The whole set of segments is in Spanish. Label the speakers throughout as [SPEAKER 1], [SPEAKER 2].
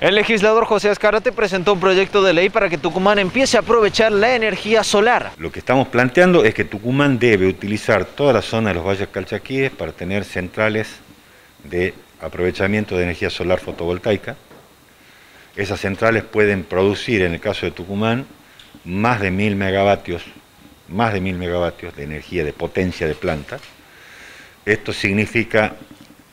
[SPEAKER 1] El legislador José Azcárate presentó un proyecto de ley para que Tucumán empiece a aprovechar la energía solar.
[SPEAKER 2] Lo que estamos planteando es que Tucumán debe utilizar toda la zona de los valles calchaquíes para tener centrales de aprovechamiento de energía solar fotovoltaica. Esas centrales pueden producir, en el caso de Tucumán, más de mil megavatios, más de mil megavatios de energía, de potencia de planta. Esto significa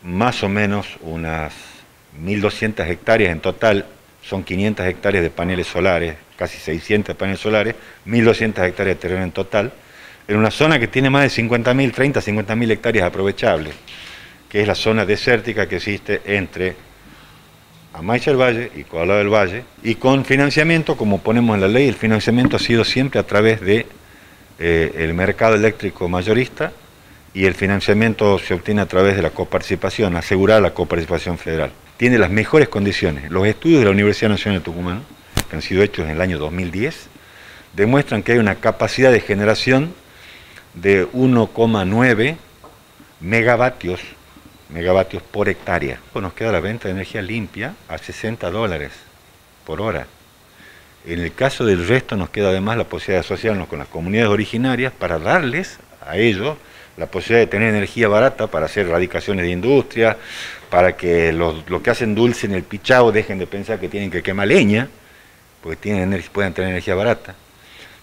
[SPEAKER 2] más o menos unas 1.200 hectáreas en total, son 500 hectáreas de paneles solares, casi 600 paneles solares, 1.200 hectáreas de terreno en total, en una zona que tiene más de 50.000, 30, 50.000 hectáreas aprovechables, que es la zona desértica que existe entre Amaicha del Valle y Coalado del Valle, y con financiamiento, como ponemos en la ley, el financiamiento ha sido siempre a través de eh, mercado eléctrico mayorista y el financiamiento se obtiene a través de la coparticipación, asegurar la coparticipación federal tiene las mejores condiciones. Los estudios de la Universidad Nacional de Tucumán, que han sido hechos en el año 2010, demuestran que hay una capacidad de generación de 1,9 megavatios, megavatios por hectárea. Nos queda la venta de energía limpia a 60 dólares por hora. En el caso del resto nos queda además la posibilidad de asociarnos con las comunidades originarias para darles a ellos la posibilidad de tener energía barata para hacer radicaciones de industria, para que los, que hacen dulce en el pichao dejen de pensar que tienen que quemar leña, porque tienen, puedan tener energía barata,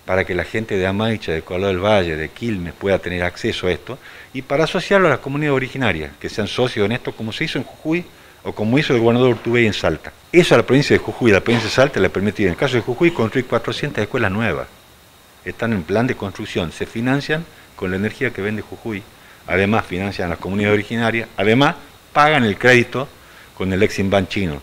[SPEAKER 2] para que la gente de Amaicha, de Colado del Valle, de Quilmes pueda tener acceso a esto, y para asociarlo a las comunidades originarias, que sean socios en esto, como se hizo en Jujuy, o como hizo el gobernador Urtubey en Salta. Eso a la provincia de Jujuy, la provincia de Salta le permitido, en el caso de Jujuy, construir 400 escuelas nuevas. Están en plan de construcción, se financian con la energía que vende Jujuy, además financian las comunidades originarias, además pagan el crédito con el Exim Bank chino.